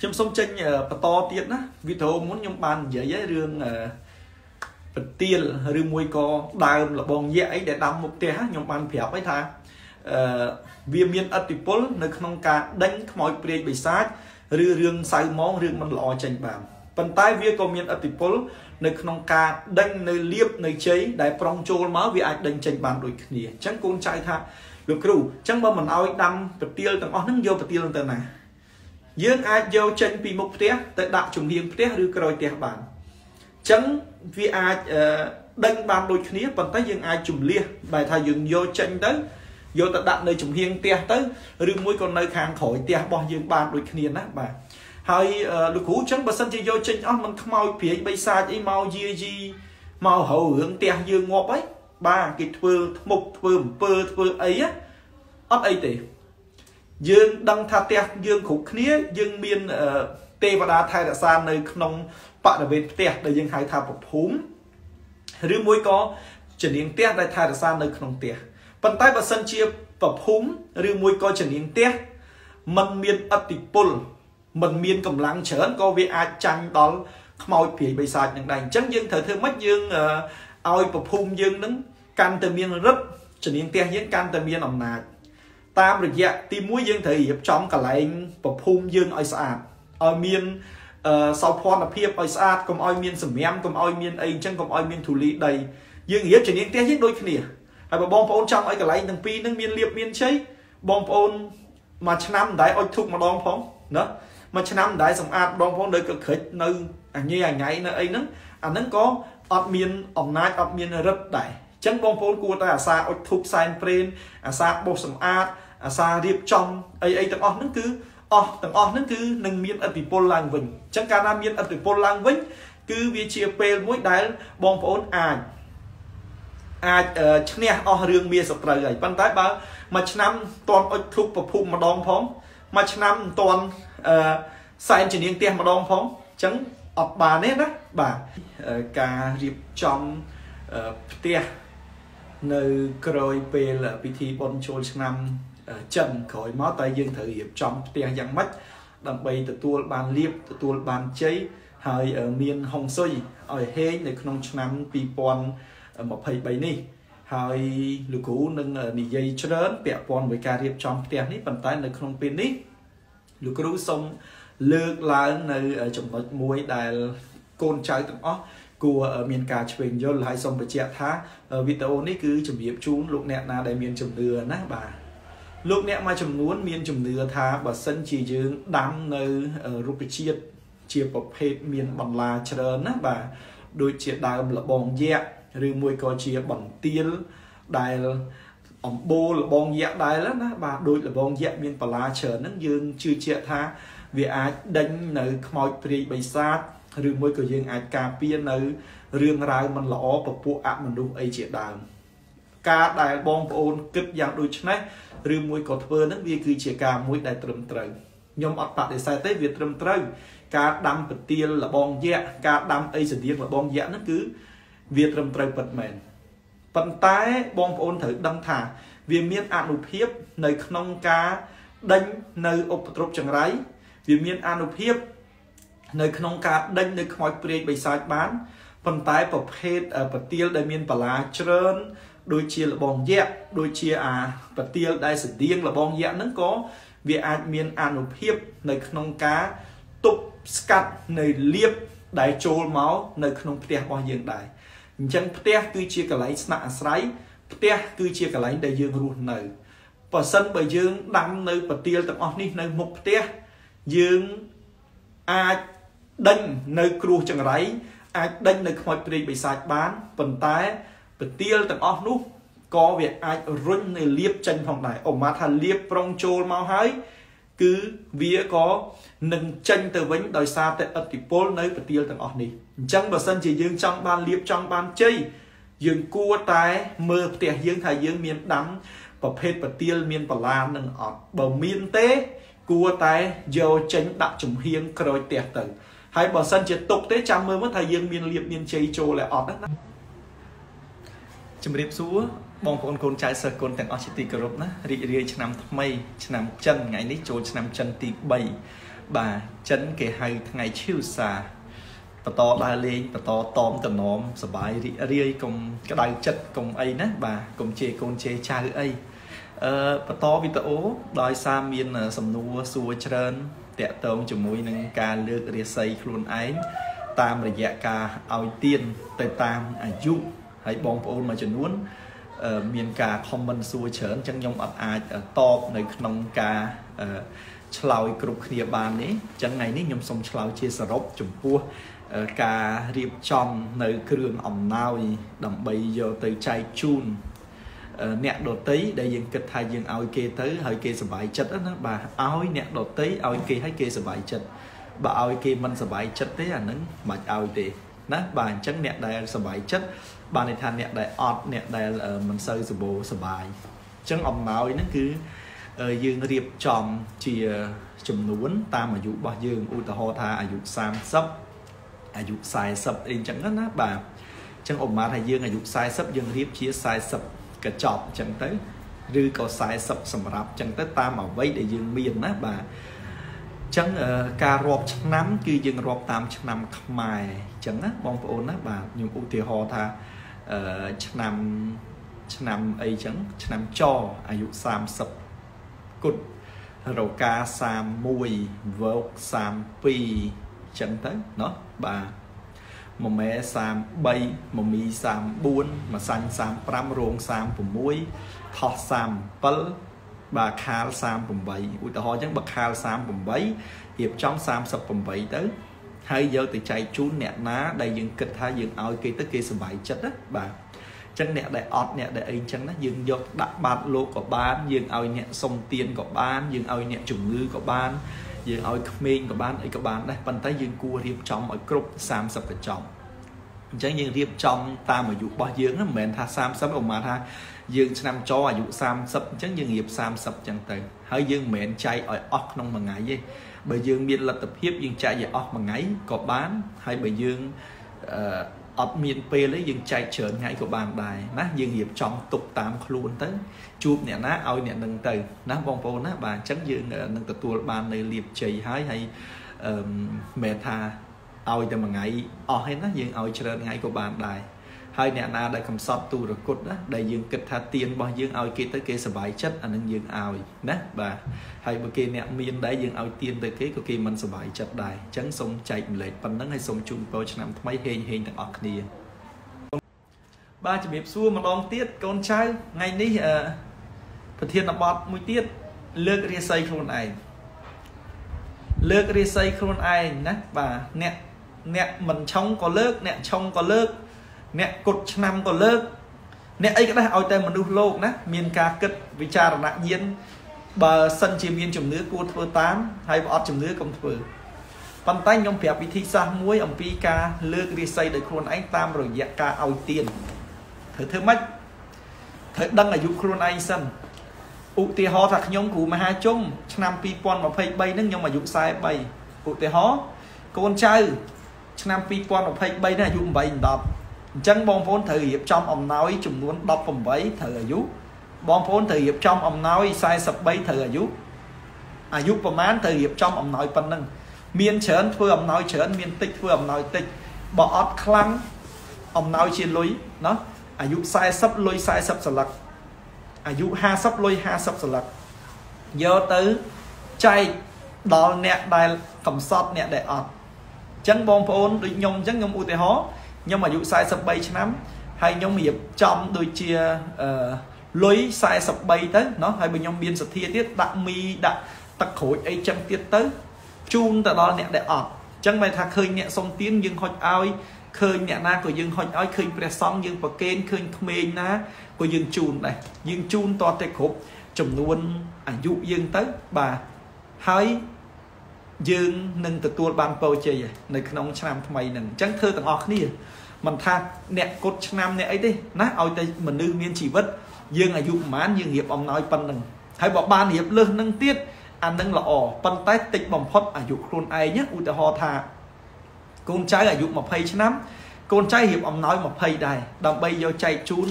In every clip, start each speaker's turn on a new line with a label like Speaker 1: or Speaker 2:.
Speaker 1: ខ្ញុំសូមចេញបន្តទៀតណាវីដេអូមុនខ្ញុំបាននិយាយរឿងប្រទៀលឬមួយក៏ដើមលបងយៈអីដែលដាំមុខផ្ទះខ្ញុំបានប្រាប់ឲ្យថាអឺវាមានអតិពលនៅក្នុងការដេញខ្មោចព្រាយបិសាចឬរឿងសៅម៉ងរឿងមិនល្អចេញបានប៉ុន្តែវាក៏មានអតិពលនៅក្នុងការដេញនៅលៀបនៅជ័យដែលប្រុងចូលមកវាអាចដេញចេញបានដូចគ្នាអញ្ចឹងកូនចៅថាលោកគ្រូអញ្ចឹងបើមិនអោយដាំប្រទៀលទាំងអស់ហ្នឹងយកប្រទៀលទៅណា យើងអាចយកចេញពីមុខផ្ទះទៅដាក់ជំហៀងផ្ទះឬក្រោយផ្ទះបានអញ្ចឹងវាអាចដេញបានដូចគ្នាប៉ុន្តែយើងអាចជំលះបែរថាយើងយកចេញទៅយកទៅដាក់នៅជំហៀងផ្ទះទៅឬមួយក៏នៅខាងក្រោយផ្ទះរបស់យើងបានដូចគ្នាណាបាទហើយលោកគ្រូចឹងបើសិនជាយកចេញអស់មិនខ្មោចព្រាយបីសាចអីមកយាយីមកហៅរឿងផ្ទះយើងងាប់អីបាទគេធ្វើធ្មុកធ្វើអំពើធ្វើអីអត់អីទេ យើងដឹងថាផ្ទះយើងគ្រប់គ្នាយើងមានទេវតាថែរក្សានៅក្នុងបរិវេណផ្ទះដែលយើងហៅថាប្រភូមិឬមួយក៏ជំនាញផ្ទះដែលថែរក្សានៅក្នុងផ្ទះប៉ុន្តែបើសិនជាប្រភូមិឬមួយក៏ជំនាញផ្ទះมันមានអតិពលมันមានកម្លាំងច្រើនក៏វាអាចចាញ់ដល់ខ្មោចព្រាយបិសាចនឹងដែរអញ្ចឹងយើងត្រូវធ្វើម៉េចយើងឲ្យប្រភូមិយើងនឹងកាន់តែមានរិទ្ធជំនាញផ្ទះយើងកាន់តែមានអំណាច តាមរយៈទី1យើងត្រូវរៀបចំកន្លែងប្រភូមិយើងឲ្យស្អាតឲ្យមានសោភ័ណភាពឲ្យស្អាតកុំឲ្យមានសម្រាមកុំឲ្យមានអីអញ្ចឹងកុំឲ្យមានធូលីដីយើងរៀបជំនាញផ្ទះយើងដូចគ្នាហើយបើបងប្អូនចង់ឲ្យកន្លែងទាំងពីរហ្នឹងមានលៀបមានជ័យបងប្អូនមួយឆ្នាំមិនដែរអុជធុកម្ដងផងណាមួយឆ្នាំមិនដែរសម្អាតម្ដងផងនៅកក្រិចនៅអញេអងៃនៅអីហ្នឹងអាហ្នឹងក៏អត់មានអំណាចអត់មានរិទ្ធដែរអញ្ចឹងបងប្អូនគួរតែអាសាអុជធុបសែនព្រេនអាសាបោសសម្អាត អាសារៀបចំអីអីទាំងអស់ហ្នឹងគឺអស់ទាំងអស់ហ្នឹងគឺនឹងមានអតិពលឡើងវិញអញ្ចឹងកាលណាមានអតិពលឡើងវិញ គឺវាជាពេលមួយដែលបងប្អូនអាចអាចឈ្នះអស់រឿងមានសត្រូវហើយប៉ុន្តែបើមួយឆ្នាំតន់អុចធុបប្រភពម្ដងផងមួយឆ្នាំតន់អឺសែនជំនាញផ្ទះម្ដងផងអញ្ចឹងអត់បានទេណាបាទការរៀបចំផ្ទះនៅក្រោយពេលពិធីបុណ្យចូលឆ្នាំ ចិនក្រោយមកតែយើងត្រូវរៀបចំផ្ទះយ៉ាងម៉េចដើម្បីទទួលបានលៀបទទួលបានជ័យហើយមានហុងស៊ុយឲ្យហេងនៅក្នុងឆ្នាំ2023នេះហើយលោកគ្រូនឹងនិយាយច្រើនពាក់ព័ន្ធ với ការរៀបចំផ្ទះនេះប៉ុន្តែនៅក្នុងពេលនេះលោកគ្រូសូមលើកឡើងនៅចំណុចមួយដែលកូនចៅទាំងអស់គួរមានការឆ្វេងយល់ហើយសូមបញ្ជាក់ថាវីដេអូនេះគឺជម្រាបជូនលោកអ្នកណាដែលមានជំនឿណាបាទ លោកអ្នកមួយចំនួនមានជំនឿថាបើសិនជាយើងដាំនៅរុក្ខជាតិជាប្រភេទមានបន្លាច្រើនណាបាទដូចជាដើមលបងយក្សឬមួយក៏ជាបន្ទាលដែលអំបូរលបងយក្សដែរណាបាទដូចលបងយក្សមានបន្លាច្រើនហ្នឹងយើងជឿជាក់ថាវាអាចដេញនៅខ្មោចព្រាយបិសាចឬមួយក៏យើងអាចការពារនៅរឿងរ៉ាវមិនល្អពពួកអមនុស្សអីជាដើមការដែលបងប្អូនគិតយ៉ាងដូចនេះ ឬមួយក៏ធ្វើហ្នឹងវាគឺជាការមួយដែលត្រឹមត្រូវខ្ញុំអត់បដិសេធទេវាត្រឹមត្រូវការដាំពទាលលបងយៈការដាំអីស្តៀងលបងយៈហ្នឹងគឺវាត្រឹមត្រូវពិតមែនប៉ុន្តែបងប្អូនត្រូវដឹងថា វាមានអនុភាពនៅក្នុងការដេញនៅឧបទ្រពចង្រៃវាមានអនុភាពនៅក្នុងការដេញនៅខ្មោចព្រាយបិសាចបានប៉ុន្តែប្រភេទពទាលដែលមានបលាច្រើន ដូចជាលបងយៈដូចជាអាពទាលដែលស្តៀងលបងយៈហ្នឹងក៏វាអាចមានអនុភាពនៅក្នុងការទប់ស្កាត់នៅលៀបដែលចូលមកនៅក្នុងផ្ទះរបស់យើងដែរអញ្ចឹងផ្ទះគឺជាកន្លែងស្នាក់អាស្រ័យផ្ទះគឺជាកន្លែងដែលយើងរស់នៅបើសិនបើយើងដាំនៅពទាលទាំងអស់នេះនៅមុខផ្ទះយើងអាចដេញនៅគ្រោះចង្រៃអាចដេញនៅខ្មោចព្រាយបិសាចបានប៉ុន្តែ ពទាលទាំងអស់នោះក៏វាអាចរុញនៅលៀបចេញផងដែរអូម៉ាថាលៀបប្រុងចូលមកហើយគឺវាក៏នឹងចេញទៅវិញដោយសារតែឥទ្ធិពលនៅពទាលទាំងអស់នេះអញ្ចឹងបើសិនជាយើងចង់បានលៀបចង់បានជ័យយើងគួរតែមើលផ្ទះយើងថាយើងមានដាំប្រភេទពទាលមានបលានឹងអត់បើមានទេ គួរតែយកចេញដាក់ចំហៀងក្រោយផ្ទះទៅហើយបើសិនជាទុកទេចាំមើលមកថាយើងមានលៀបមានជ័យចូលឯអត់ណា ជំរាបសួរបងប្អូនកូនចៅសិស្សគុណទាំងអស់ជាទីគោរពណារីករាយឆ្នាំថ្មី ឆ្នាំចិនថ្ងៃនេះចូលឆ្នាំចិនទី3បាទចិនគេហៅថ្ងៃឈៀវសាបន្តដើរលេងបន្តតอมតំណមសបាយរីករាយកុំក្តៅចិត្តកុំអីណាបាទកុំជេរកូនជេរចៅអីអឺបន្តវីដេអូដោយសារមាន សំណួរសួរច្រើនតាក់ទងជាមួយនឹងការលើករាសីខ្លួនឯងតាមរយៈការឲ្យទៀនទៅតាមអាយុ ហើយបងប្អូនមួយចំនួនមានការ comment សួរច្រើនអញ្ចឹងខ្ញុំអត់អាចតបនៅក្នុងការឆ្លើយគ្រប់គ្នាបានទេអញ្ចឹងថ្ងៃនេះខ្ញុំសូមឆ្លើយជាសរុបចំពោះការរៀបចំនៅគ្រឿងអំណោយដើម្បីយកទៅចែកជូនអ្នកដតីដែលយើងគិតថាយើងឲ្យគេទៅហើយគេសប្បាយចិត្តណាបាទឲ្យអ្នកដតីឲ្យគេឲ្យគេសប្បាយចិត្តបើឲ្យគេមិនសប្បាយចិត្តទេអានឹងមិនឲ្យទេ ណាបាទអញ្ចឹងអ្នកដែលសប្បាយចិត្តបានន័យថាអ្នកដែលអត់អ្នកដែលមិនសូវសបោសប្បាយអញ្ចឹងអំណោយហ្នឹងគឺយើងរៀបចំជាចំនួន តាមអាយុរបស់យើងឧទាហរណ៍ថាអាយុ30អាយុ40អីអញ្ចឹងណាបាទអញ្ចឹងឧបមាថាយើងអាយុ40យើងរៀបជា40កញ្ចប់អញ្ចឹងទៅឬក៏40សម្រាប់អញ្ចឹងទៅតាមអ្វីដែលយើងមានណាបាទ ចឹងការរាប់ឆ្នាំគឺយើងរាប់តាមឆ្នាំខ្មែរអញ្ចឹងណាបងប្អូនណាបាទខ្ញុំឧទាហរណ៍ថាឆ្នាំឆ្នាំអីចឹងឆ្នាំចអាយុ30គុតរកា31វោក32ចឹងទៅเนาะបាទមួយម៉ែ33មួយមី34មួយសាញ់35រោង36ថោះ37 បាទខាល38ឧទាហរណ៍អញ្ចឹងបើខាល38រៀបចំ38ទៅហើយយកទៅចែកជូនអ្នកណាដែលយើងគិតថាយើងឲ្យគេទៅគេសប្បាយចិត្តណាបាទចឹងអ្នកដែលអត់អ្នកដែលអីចឹងណាយើងយកដាក់បាតលោកក៏បានយើងឲ្យអ្នកសុំទានក៏បានយើងឲ្យអ្នកជំងឺក៏បានយើងឲ្យក្មេងក៏បានអីក៏បានដែរប៉ុន្តែយើងគួររៀបចំឲ្យគ្រប់30កញ្ចប់ អញ្ចឹងយើងរៀបចំតាមអាយុរបស់យើងមិនមែនថា30ឧមាថាយើងឆ្នាំចអាយុ30អញ្ចឹងយើងរៀប30អញ្ចឹងទៅហើយយើងមិនមែនចែកឲ្យអស់ក្នុងមួយថ្ងៃទេបើយើងមានលទ្ធភាពយើងចែកឲ្យអស់មួយថ្ងៃក៏បានហើយបើយើងអឺអត់មានពេលទេយើងចែកច្រើនថ្ងៃក៏បានដែរណាយើងរៀបចំទុកតាមខ្លួនទៅជួបអ្នកណាឲ្យអ្នកនឹងទៅណាបងប្អូនណាបាទអញ្ចឹងយើងនឹងទទួលបាននៅលៀបជ័យហើយហើយអឺមិនថា ឲ្យតែមួយថ្ងៃអស់ទេណាយើងឲ្យច្រើនថ្ងៃក៏បានដែរហើយអ្នកណាដែលកំសត់ទូរគុតណាដែលយើងគិតថាទៀនរបស់យើងឲ្យគេទៅគេសប្បាយចិត្តអានឹងយើងឲ្យណាបាទហើយបើគេអ្នកមានដែរយើងឲ្យទៀនទៅគេក៏គេមិនសប្បាយចិត្តដែរអញ្ចឹងសូមចែកម្លែកប៉ុណ្្នឹងហើយសូមជូនពរឆ្នាំថ្មីហេងហេងទាំងអស់គ្នាបាទជំរាបសួរម្ដងទៀតកូនចៅថ្ងៃនេះអឺប្រធានបទមួយទៀតលើករាសីខ្លួនឯងលើករាសីខ្លួនឯងណាបាទអ្នក អ្នកមិនឆុងក៏លើក អ្នកឆុងក៏លើក អ្នកគុតឆ្នាំក៏លើក អ្នកអីក៏ដែរឲ្យតែមនុស្សលោកណាមានការគិតវិចារណញ្ញាណបើសិនជាមានជំនឿគួរធ្វើតាមហើយបើអត់ជំនឿកុំធ្វើប៉ុន្តែខ្ញុំប្រាប់វិធីសាស្ត្រមួយអំពីការលើករាសីដោយខ្លួនឯងតាមរយៈការឲ្យទានត្រូវធ្វើម៉េចត្រូវដឹងអាយុខ្លួនឯងសិនឧទាហរណ៍ថាខ្ញុំគ្រូមហាជុំឆ្នាំ2023ហ្នឹងខ្ញុំអាយុ43ឧទាហរណ៍កូនចៅ ឆ្នាំ2023នេះអាយុ8 10អញ្ចឹងបងប្អូនត្រូវរៀបចំអំណោយចំនួន18ត្រូវអាយុបងប្អូនត្រូវរៀបចំអំណោយ43ត្រូវអាយុអាយុប្រមាណត្រូវរៀបចំអំណោយប៉ុណ្ណឹងមានច្រើនធ្វើអំណោយច្រើនមានតិចធ្វើអំណោយតិចបើអត់ខ្លាំងអំណោយជាលុយណាអាយុ40លុយ40សន្លឹកអាយុ50លុយ50សន្លឹកយកទៅចែកដល់អ្នកដែលកំសត់អ្នកដែលអត់អញ្ចឹងបងប្អូនដូចខ្ញុំអញ្ចឹងខ្ញុំឧទាហរណ៍ខ្ញុំអាយុ43ឆ្នាំហើយខ្ញុំរៀបចំដូចជាអឺលុយ43ទៅเนาะហើយបើខ្ញុំមានសទ្ធាទៀតដាក់មីដាក់ទឹកក្រូចអីចឹងទៀតទៅជូនទៅដល់អ្នកដែលអត់អញ្ចឹងបែរថាឃើញអ្នកសុំទៀនយើងហុចឲ្យឃើញអ្នកណាក៏យើងហុចឲ្យឃើញព្រះសង្ឃយើងប្រគេនឃើញក្មេងណាក៏យើងជូនដែរយើងជូនតតែគ្រប់ចំនួនអាយុយើងទៅបាទហើយ យើងនឹងទទួលបានពរជ័យនៅក្នុងឆ្នាំថ្មីនឹងអញ្ចឹងធ្វើទាំងអស់គ្នាមិនថាអ្នកគុតឆ្នាំអ្នកអីទេណាឲ្យតែមនុស្សមានជីវិតយើងអាយុប្រហែលយើងរៀបអំណោយប៉ុណ្្នឹងហើយបើបានរៀបលើសនឹងទៀតអានឹងល្អប៉ុន្តែតិចបំផុតអាយុខ្លួនឯងឧទាហរណ៍ថាកូនចៅអាយុ20ឆ្នាំ កូនចៅរៀបអំណោយ20ដែរដើម្បីយកចែកជូន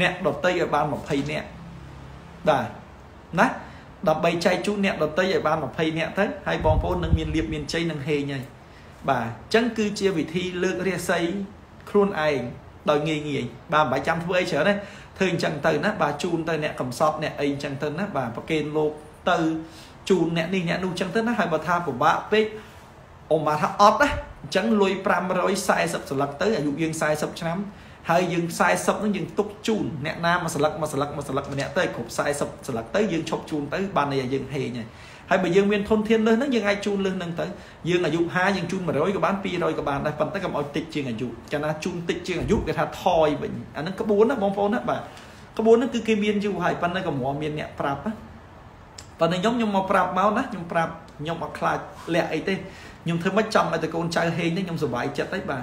Speaker 1: អ្នកដតីឲ្យបាន20នាក់បាទណា ដើម្បីចែកជូនអ្នកដតីឲ្យបាន20អ្នកទៅហើយបងប្អូននឹងមានលៀបមានជ័យនឹងហេងហើយបាទអញ្ចឹងគឺជាវិធីលើករាសីខ្លួនឯងដោយងាយងាយបាទមិនបាច់ចាំធ្វើអីច្រើនទេធ្វើអញ្ចឹងទៅណាបាទជូនទៅអ្នកកំសត់អ្នកអីអញ្ចឹងទៅណាបាទប្រកេនលោកទៅជូនអ្នកនេះអ្នកនោះអញ្ចឹងទៅណាហើយបើថាពិបាកពេកអ៊ំបាទថាអត់ណាអញ្ចឹងលុយ540ស្លឹកទៅអាយុយើង40ឆ្នាំ ហើយយើង40ហ្នឹងយើងទុកជូនអ្នកណាមួយស្លឹកមួយស្លឹកមួយស្លឹកម្នាក់ទៅគ្រប់40ស្លឹកទៅយើងឈប់ជូនទៅបានន័យយើងហេងហើយហើយបើយើងមានធនធានលើសហ្នឹងយើងអាចជូនលើសហ្នឹងទៅយើងអាយុ50យើងជូន100ក៏បាន200ក៏បានដែរប៉ុន្តែកុំឲ្យតិចជាងអាយុចាណាជូនតិចជាងអាយុគេថាថយវិញអាហ្នឹងក្បួនណាបងប្អូនណាបាទក្បួនហ្នឹងគឺគេមានយូរហើយប៉ុន្តែក៏មកមានអ្នកប្រាប់ណាប៉ុន្តែខ្ញុំខ្ញុំមកប្រាប់មកណាខ្ញុំប្រាប់ខ្ញុំអត់ខ្លាចលាក់អីទេខ្ញុំធ្វើមិនចង់ឲ្យតកូនចៅហេងទេខ្ញុំសុបាយចិត្តហើយបាទ